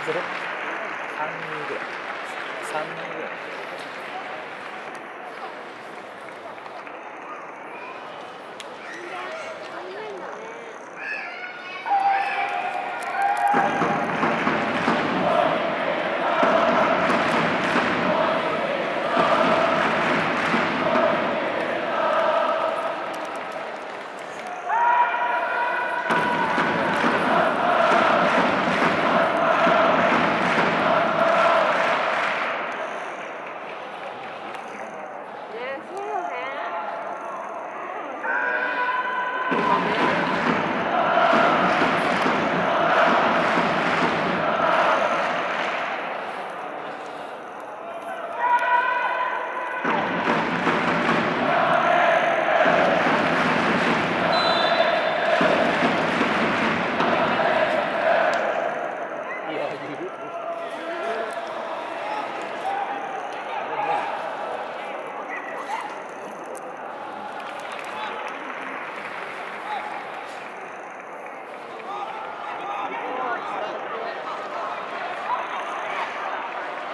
3人ぐらい3人ぐらい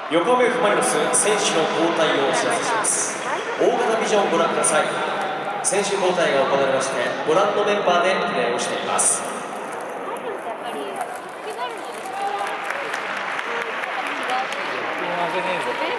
横浜 F・ マリノス選手の交代をお知らせします。大型ビジョンをご覧ください。選手交代が行われましてご覧のメンバーでプレーをしています。負けねえぞ